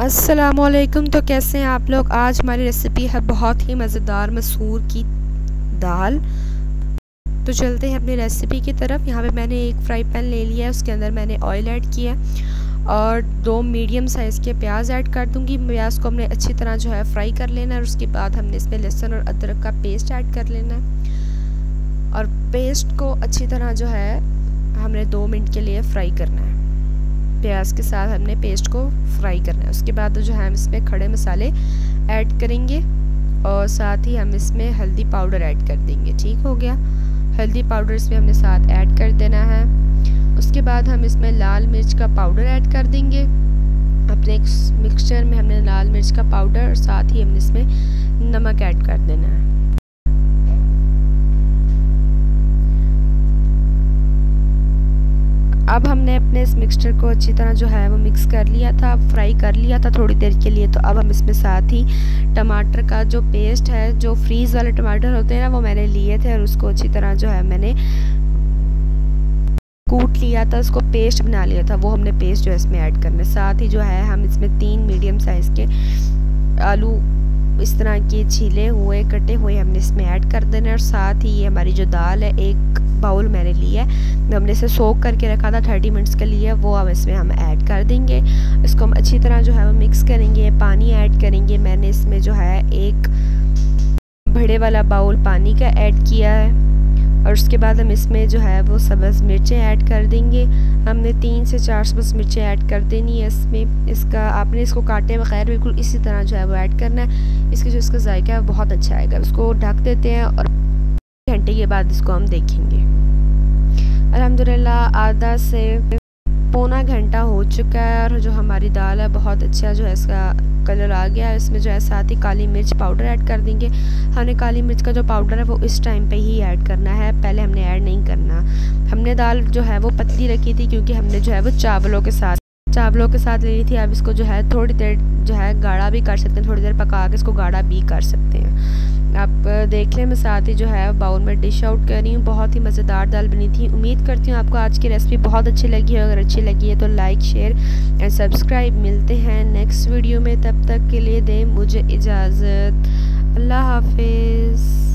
असलकुम तो कैसे हैं आप लोग? आज हमारी रेसिपी है बहुत ही मज़ेदार मसूर की दाल। तो चलते हैं अपनी रेसिपी की तरफ़। यहाँ पे मैंने एक फ्राई पैन ले लिया है, उसके अंदर मैंने ऑयल ऐड किया और दो मीडियम साइज़ के प्याज ऐड कर दूँगी। प्याज को हमने अच्छी तरह जो है फ्राई कर लेना है और उसके बाद हमने इसमें लहसुन और अदरक का पेस्ट ऐड कर लेना है। और पेस्ट को अच्छी तरह जो है हमने दो मिनट के लिए फ्राई करना है। प्याज के साथ हमने पेस्ट को फ्राई करना है। उसके बाद जो है हम इसमें खड़े मसाले ऐड करेंगे और साथ ही हम इसमें हल्दी पाउडर ऐड कर देंगे। ठीक हो गया? हल्दी पाउडर इसमें हमने साथ ऐड कर देना है। उसके बाद हम इसमें लाल मिर्च का पाउडर ऐड कर देंगे। अपने मिक्सचर में हमने लाल मिर्च का पाउडर और साथ ही हमने इसमें नमक ऐड कर देना है। अब हमने अपने इस मिक्सचर को अच्छी तरह जो है वो मिक्स कर लिया था फ्राई कर लिया था थोड़ी देर के लिए। तो अब हम इसमें साथ ही टमाटर का जो पेस्ट है, जो फ्रीज़ वाले टमाटर होते हैं ना, वो मैंने लिए थे और उसको अच्छी तरह जो है मैंने कूट लिया था, उसको पेस्ट बना लिया था। वो हमने पेस्ट जो है इसमें ऐड करना साथ ही जो है हम इसमें तीन मीडियम साइज़ के आलू इस तरह के छीले हुए, कटे हुए हमने इसमें ऐड कर देने और साथ ही ये हमारी जो दाल है, एक बाउल मैंने लिया है। हमने इसे सोख करके रखा था थर्टी मिनट्स के लिए, वो अब इसमें हम ऐड कर देंगे। इसको हम अच्छी तरह जो है वो मिक्स करेंगे, पानी ऐड करेंगे। मैंने इसमें जो है एक बड़े वाला बाउल पानी का ऐड किया है। और उसके बाद हम इसमें जो है वो सब्ज़ मिर्चें ऐड कर देंगे। हमने तीन से चार सब्ज़ मिर्चें ऐड कर देनी है इसमें। इसका, आपने इसको काटे बगैर बिल्कुल इसी तरह जो है वो ऐड करना है। इसके जो इसका जायका है बहुत अच्छा आएगा। इसको ढक देते हैं और घंटे के बाद इसको हम देखेंगे। अलहमदिल्ला आधा से पौना घंटा हो चुका है और जो हमारी दाल है बहुत अच्छा जो है इसका कलर आ गया है। इसमें जो है साथ ही काली मिर्च पाउडर ऐड कर देंगे। हमने काली मिर्च का जो पाउडर है वो इस टाइम पे ही ऐड करना है। पहले हमने ऐड नहीं करना। हमने दाल जो है वो पतली रखी थी क्योंकि हमने जो है वो चावलों के साथ चावलों के साथ लेनी थी। अब इसको जो है थोड़ी देर जो है गाढ़ा भी कर सकते हैं, थोड़ी देर पका के इसको गाढ़ा भी कर सकते हैं। आप देख लें, मैं साथ ही जो है, बाउल में डिश आउट कर रही हूँ। बहुत ही मज़ेदार दाल बनी थी। उम्मीद करती हूँ आपको आज की रेसिपी बहुत अच्छी लगी है। अगर अच्छी लगी है तो लाइक, शेयर एंड सब्सक्राइब। मिलते हैं नेक्स्ट वीडियो में। तब तक के लिए दें मुझे इजाज़त। अल्लाह हाफिज़।